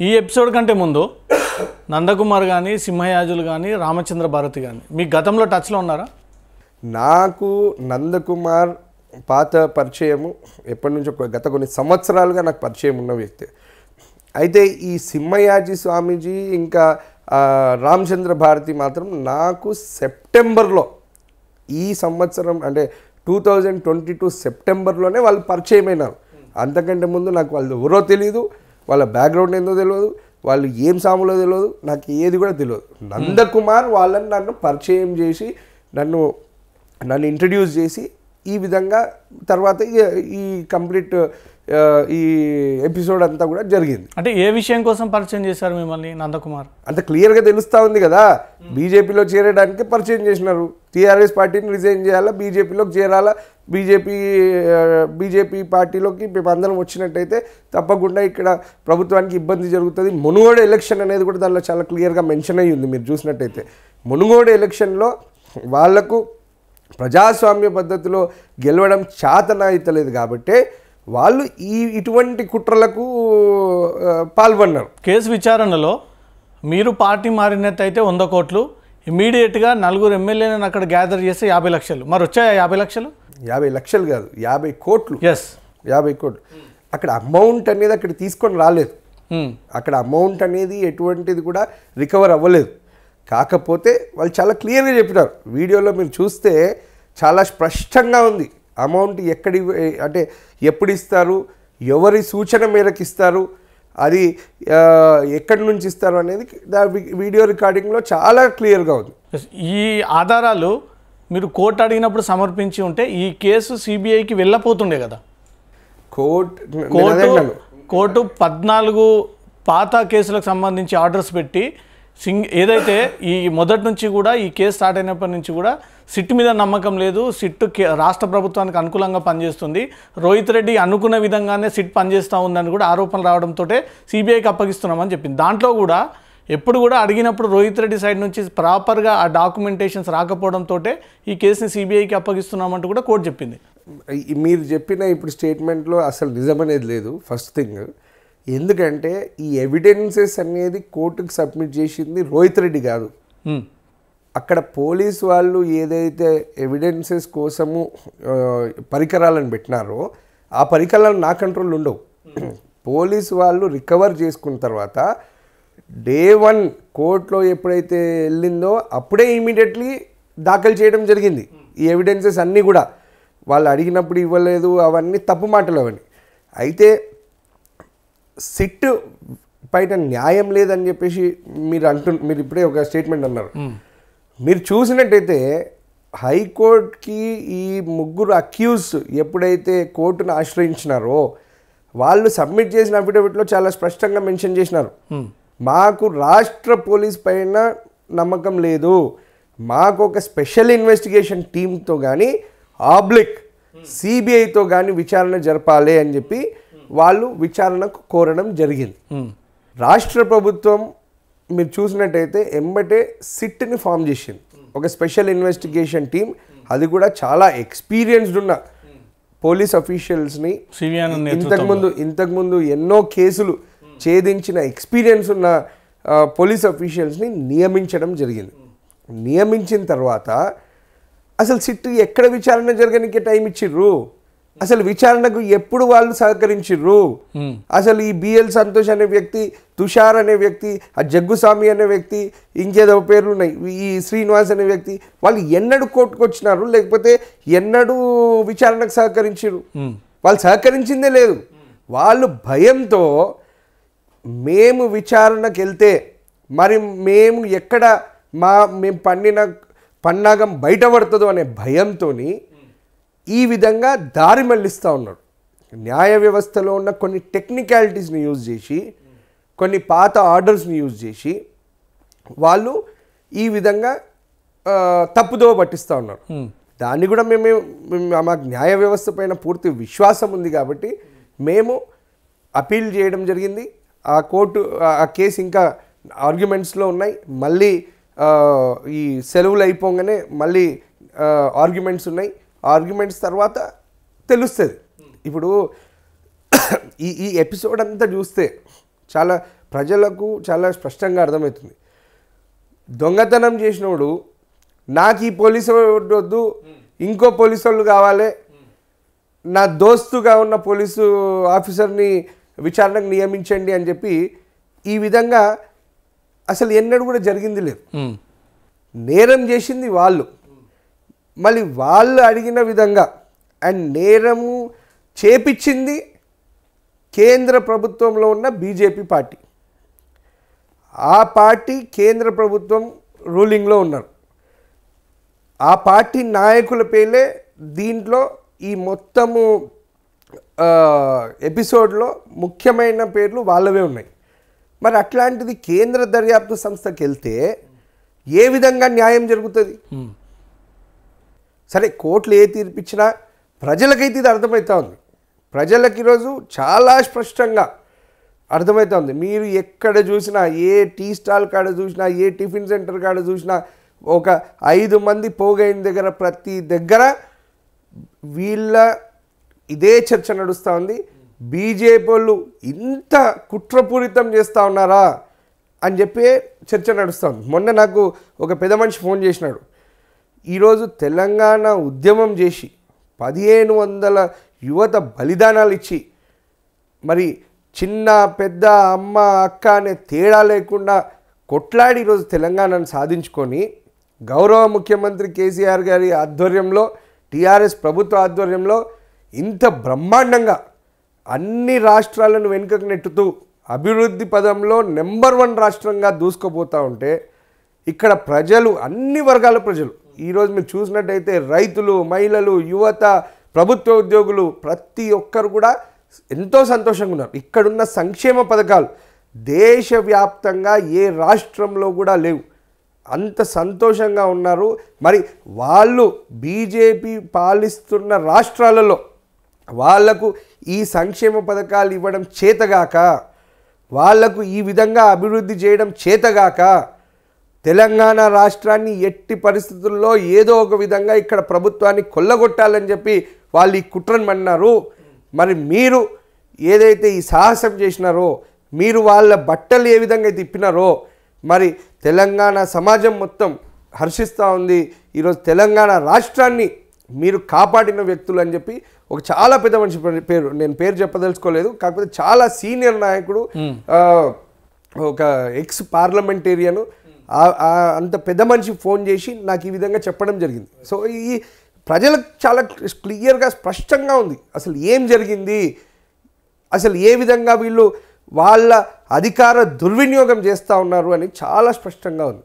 ఈ ఎపిసోడ్ కంటే ముందు నందకుమార్ కానీ సింహయాజులు కానీ రామచంద్ర భారతి కానీ మీ గతంలో టచ్లో ఉన్నారా? నాకు నందకుమార్ పాత పరిచయము ఎప్పటి నుంచి ఒక గత కొన్ని సంవత్సరాలుగా నాకు పరిచయం ఉన్న వ్యక్తి. అయితే ఈ సింహయాజీ స్వామీజీ ఇంకా రామచంద్ర భారతి మాత్రం నాకు సెప్టెంబర్లో ఈ సంవత్సరం అంటే టూ థౌజండ్ ట్వంటీ టూ సెప్టెంబర్లోనే వాళ్ళు పరిచయమైనారు. అంతకంటే ముందు నాకు వాళ్ళు ఎవరో తెలియదు వాళ్ళ బ్యాక్గ్రౌండ్ ఏందో తెలియదు వాళ్ళు ఏం సాములో తెలియదు నాకు ఏది కూడా తెలియదు నందకుమార్ వాళ్ళని నన్ను పరిచయం చేసి నన్ను నన్ను ఇంట్రడ్యూస్ చేసి ఈ విధంగా తర్వాత ఈ- కంప్లీట్ ఈ ఎపిసోడ్ అంతా కూడా జరిగింది. అంటే ఏ విషయం కోసం పరిచయం చేశారు మిమ్మల్ని నందకుమార్? అంత క్లియర్గా తెలుస్తూ ఉంది కదా. బీజేపీలో చేరడానికి పరిచయం చేసినారు. టీఆర్ఎస్ పార్టీని రిజైన్ చేయాలా బీజేపీలోకి చేరాలా బీజేపీ బీజేపీ పార్టీలోకి మేము అందరం వచ్చినట్టయితే తప్పకుండా ఇక్కడ ప్రభుత్వానికి ఇబ్బంది జరుగుతుంది. మునుగోడు ఎలక్షన్ అనేది కూడా దానిలో చాలా క్లియర్గా మెన్షన్ అయ్యి ఉంది మీరు చూసినట్టయితే. మునుగోడు ఎలక్షన్లో వాళ్ళకు ప్రజాస్వామ్య పద్ధతిలో గెలవడం చాతనాయితలేదు కాబట్టి వాళ్ళు ఈ ఇటువంటి కుట్రలకు పాల్గొన్నారు కేసు విచారణలో మీరు పార్టీ మారినట్టయితే వంద కోట్లు ఇమీడియట్గా నలుగురు ఎమ్మెల్యేలను అక్కడ గ్యాదర్ చేస్తే యాభై లక్షలు. మరి వచ్చాయా యాభై లక్షలు? యాభై లక్షలు కాదు యాభై కోట్లు. ఎస్ యాభై కోట్లు. అక్కడ అమౌంట్ అనేది అక్కడ తీసుకొని రాలేదు. అక్కడ అమౌంట్ అనేది ఎటువంటిది కూడా రికవర్ అవ్వలేదు. కాకపోతే వాళ్ళు చాలా క్లియర్గా చెప్పినారు. వీడియోలో మీరు చూస్తే చాలా స్పష్టంగా ఉంది. అమౌంట్ ఎక్కడి అంటే ఎప్పుడు ఇస్తారు ఎవరి సూచన మేరకు ఇస్తారు అది ఎక్కడి నుంచి ఇస్తారు అనేది వీడియో రికార్డింగ్లో చాలా క్లియర్గా ఉంది. ఈ ఆధారాలు మీరు కోర్టు అడిగినప్పుడు సమర్పించి ఉంటే ఈ కేసు సిబిఐకి వెళ్ళపోతుండే కదా. Court court. కోర్టు పద్నాలుగు పాత కేసులకు సంబంధించి ఆర్డర్స్ పెట్టి సింగ్ ఏదైతే ఈ మొదటి నుంచి కూడా ఈ కేసు స్టార్ట్ అయినప్పటి నుంచి కూడా సిట్ మీద నమ్మకం లేదు. సిట్ రాష్ట్ర ప్రభుత్వానికి అనుకూలంగా పనిచేస్తుంది. రోహిత్ రెడ్డి అనుకున్న విధంగానే సిట్ పనిచేస్తూ ఉందని కూడా ఆరోపణలు రావడంతో సిబిఐకి అప్పగిస్తున్నామని చెప్పింది. దాంట్లో కూడా ఎప్పుడు కూడా అడిగినప్పుడు రోహిత్ రెడ్డి సైడ్ నుంచి ప్రాపర్గా ఆ డాక్యుమెంటేషన్స్ రాకపోవడంతో ఈ కేసుని సిబిఐకి అప్పగిస్తున్నామంటూ కూడా కోర్టు చెప్పింది. మీరు చెప్పిన ఇప్పుడు స్టేట్మెంట్లో అసలు నిజమనేది లేదు ఫస్ట్ థింగ్ ఎందుకంటే ఈ ఎవిడెన్సెస్ అనేది కోర్టుకు సబ్మిట్ చేసింది రోహిత్ రెడ్డి కాదు. అక్కడ పోలీస్ వాళ్ళు ఏదైతే ఎవిడెన్సెస్ కోసము పరికరాలను పెట్టినారో ఆ పరికరాలు నా కంట్రోల్ ఉండవు. పోలీస్ వాళ్ళు రికవర్ చేసుకున్న తర్వాత డే వన్ కోర్టులో ఎప్పుడైతే వెళ్ళిందో అప్పుడే ఇమీడియట్లీ దాఖలు చేయడం జరిగింది. ఈ ఎవిడెన్సెస్ అన్నీ కూడా. వాళ్ళు అడిగినప్పుడు ఇవ్వలేదు అవన్నీ తప్పు మాటలు అవన్నీ. అయితే సిట్ పైన న్యాయం లేదని చెప్పేసి మీరు అంటు మీరు ఇప్పుడే ఒక స్టేట్మెంట్ అన్నారు. మీరు చూసినట్టయితే హైకోర్టుకి ఈ ముగ్గురు అక్యూజ్ ఎప్పుడైతే కోర్టును ఆశ్రయించినారో వాళ్ళు సబ్మిట్ చేసిన అఫిడవిట్లో చాలా స్పష్టంగా మెన్షన్ చేసినారు. మాకు రాష్ట్ర పోలీస్ పైన నమ్మకం లేదు. మాకు ఒక స్పెషల్ ఇన్వెస్టిగేషన్ టీంతో కానీ ఆబ్లిక్ సిబిఐతో కానీ విచారణ జరపాలి అని చెప్పి వాళ్ళు విచారణకు కోరడం జరిగింది. రాష్ట్ర ప్రభుత్వం మీరు చూసినట్టయితే ఎంబటే సిట్ని ఫామ్ చేసింది. ఒక స్పెషల్ ఇన్వెస్టిగేషన్ టీం అది కూడా చాలా ఎక్స్పీరియన్స్డ్ ఉన్న పోలీస్ అఫీషియల్స్ని ఇంతకుముందు ఇంతకుముందు ఎన్నో కేసులు ఛేదించిన ఎక్స్పీరియన్స్ ఉన్న పోలీస్ అఫీషియల్స్ని నియమించడం జరిగింది. నియమించిన తర్వాత అసలు సిట్ ఎక్కడ విచారణ జరగడానికి టైం ఇచ్చిర్రు? అసలు విచారణకు ఎప్పుడు వాళ్ళు సహకరించిర్రు? అసలు ఈ బిఎల్ సంతోష్ అనే వ్యక్తి తుషార్ అనే వ్యక్తి ఆ జగ్గుస్వామి అనే వ్యక్తి ఇంకేదో పేర్లు ఉన్నాయి ఈ శ్రీనివాస్ అనే వ్యక్తి వాళ్ళు ఎన్నడూ కోర్టుకు వచ్చినారు? లేకపోతే ఎన్నడూ విచారణకు సహకరించారు వాళ్ళు సహకరించిందే లేదు. వాళ్ళు భయంతో మేము విచారణకు వెళ్తే మరి మేము ఎక్కడ మా మేము పండిన పన్నాగం బయటపడుతుందో అనే భయంతో ఈ విధంగా దారి మళ్ళిస్తూ ఉన్నారు న్యాయ వ్యవస్థలో ఉన్న కొన్ని టెక్నికాలిటీస్ని యూజ్ చేసి కొన్ని పాత ఆర్డర్స్ని యూజ్ చేసి వాళ్ళు ఈ విధంగా ఆ, తప్పుదోవ పట్టిస్తూ ఉన్నారు. దాన్ని కూడా మేము మేము- మాకు న్యాయ వ్యవస్థ పైన పూర్తి విశ్వాసం ఉంది కాబట్టి మేము అపీల్ చేయడం జరిగింది. ఆ కోర్టు ఆ- కేసు ఇంకా ఆర్గ్యుమెంట్స్లో ఉన్నాయి. మళ్ళీ ఈ సెలవులు అయిపోగానే మళ్ళీ ఆర్గ్యుమెంట్స్ ఉన్నాయి. ఆర్గ్యుమెంట్స్ తర్వాత తెలుస్తుంది. ఇప్పుడు ఈ ఈ ఎపిసోడ్ అంతా చూస్తే చాలా ప్రజలకు చాలా స్పష్టంగా అర్థమవుతుంది. దొంగతనం చేసినోడు నాకు ఈ పోలీసు వద్దు ఇంకో పోలీసు వాళ్ళు కావాలి. నా దోస్తుగా ఉన్న పోలీసు ఆఫీసర్ని విచారణకు నియమించండి అని చెప్పి ఈ విధంగా అసలు ఎన్నడూ కూడా జరిగింది లేదు. నేరం చేసింది వాళ్ళు. మళ్ళీ వాళ్ళు అడిగిన విధంగా అండ్ నేరము చేపించింది కేంద్ర ప్రభుత్వంలో ఉన్న బీజేపీ పార్టీ. ఆ పార్టీ కేంద్ర ప్రభుత్వం రూలింగ్లో ఉన్నారు. ఆ పార్టీ నాయకుల పేర్లే దీంట్లో ఈ మొత్తము ఎపిసోడ్లో ముఖ్యమైన పేర్లు వాళ్ళవే ఉన్నాయి. మరి అట్లాంటిది కేంద్ర దర్యాప్తు సంస్థకి వెళ్తే ఏ విధంగా న్యాయం జరుగుతుంది. సరే కోర్టులు ఏ తీర్పిచ్చినా ప్రజలకైతే ఇది అర్థమవుతా ఉంది. ప్రజలకు ఈరోజు చాలా స్పష్టంగా అర్థమవుతా ఉంది. మీరు ఎక్కడ చూసినా ఏ టీ స్టాల్ కాడ చూసినా ఏ టిఫిన్ సెంటర్ కాడ చూసినా ఒక ఐదు మంది పోగైన దగ్గర ప్రతి దగ్గర వీళ్ళ ఇదే చర్చ నడుస్తూ ఉంది. బీజేపీ వాళ్ళు ఇంత కుట్రపూరితం చేస్తూ ఉన్నారా అని చెప్పి చర్చ నడుస్తూ ఉంది. మొన్న నాకు ఒక పెద్ద మనిషి ఫోన్ చేసినాడు. ఈరోజు తెలంగాణ ఉద్యమం చేసి పదిహేను వందల యువత బలిదానాలు ఇచ్చి మరి చిన్న పెద్ద అమ్మ అక్క అనే తేడా లేకుండా కొట్లాడి ఈరోజు తెలంగాణను సాధించుకొని గౌరవ ముఖ్యమంత్రి కేసీఆర్ గారి ఆధ్వర్యంలో టీఆర్ఎస్ ప్రభుత్వ ఆధ్వర్యంలో ఇంత బ్రహ్మాండంగా అన్ని రాష్ట్రాలను వెనుకకు నెట్టుతూ అభివృద్ధి పదంలో నెంబర్ వన్ రాష్ట్రంగా దూసుకుపోతూ ఉంటే ఇక్కడ ప్రజలు అన్ని వర్గాల ప్రజలు ఈరోజు మీరు చూసినట్టయితే రైతులు మహిళలు యువత ప్రభుత్వ ఉద్యోగులు ప్రతి ఒక్కరు కూడా ఎంతో సంతోషంగా ఉన్నారు. ఇక్కడున్న సంక్షేమ పథకాలు దేశవ్యాప్తంగా ఏ రాష్ట్రంలో కూడా లేవు. అంత సంతోషంగా ఉన్నారు. మరి వాళ్ళు బీజేపీ పాలిస్తున్న రాష్ట్రాలలో వాళ్ళకు ఈ సంక్షేమ పథకాలు ఇవ్వడం చేతగాక వాళ్ళకు ఈ విధంగా అభివృద్ధి చేయడం చేతగాక తెలంగాణ రాష్ట్రాన్ని ఎట్టి పరిస్థితుల్లో ఏదో ఒక విధంగా ఇక్కడ ప్రభుత్వాన్ని కొల్లగొట్టాలని చెప్పి వాళ్ళు ఈ కుట్రను అన్నారు మరి మీరు ఏదైతే ఈ సాహసం చేసినారో మీరు వాళ్ళ బట్టలు ఏ విధంగా అయితే మరి తెలంగాణ సమాజం మొత్తం హర్షిస్తూ ఉంది. ఈరోజు తెలంగాణ రాష్ట్రాన్ని మీరు కాపాడిన వ్యక్తులు అని చెప్పి ఒక చాలా పెద్ద మనిషి పేరు- నేను పేరు చెప్పదలుచుకోలేదు. కాకపోతే చాలా సీనియర్ నాయకుడు ఒక ఎక్స్ పార్లమెంటేరియన్. అంత పెద్ద మనిషి ఫోన్ చేసి నాకు ఈ విధంగా చెప్పడం జరిగింది. సో ఈ ప్రజలకు చాలా క్లియర్గా స్పష్టంగా ఉంది. అసలు ఏం జరిగింది? అసలు ఏ విధంగా వీళ్ళు వాళ్ళ అధికార దుర్వినియోగం చేస్తూ ఉన్నారు అని చాలా స్పష్టంగా ఉంది.